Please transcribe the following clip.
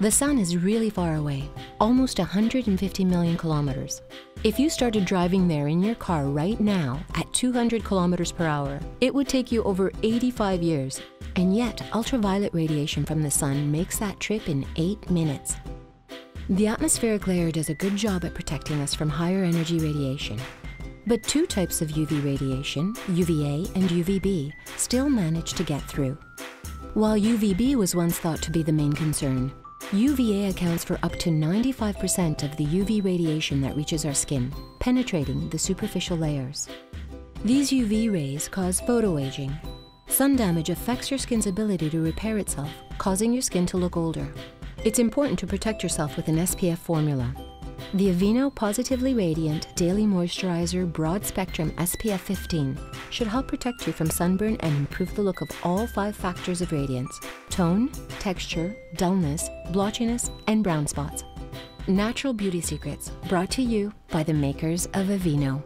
The sun is really far away, almost 150 million kilometers. If you started driving there in your car right now at 200 kilometers per hour, it would take you over 85 years. And yet, ultraviolet radiation from the sun makes that trip in eight minutes. The atmospheric layer does a good job at protecting us from higher energy radiation. But two types of UV radiation, UVA and UVB, still manage to get through. While UVB was once thought to be the main concern, UVA accounts for up to 95% of the UV radiation that reaches our skin, penetrating the superficial layers. These UV rays cause photoaging. Sun damage affects your skin's ability to repair itself, causing your skin to look older. It's important to protect yourself with an SPF formula. The Aveeno Positively Radiant Daily Moisturizer Broad Spectrum SPF 15 should help protect you from sunburn and improve the look of all five factors of radiance tone, texture, dullness, blotchiness, and brown spots. Natural beauty secrets brought to you by the makers of Aveeno.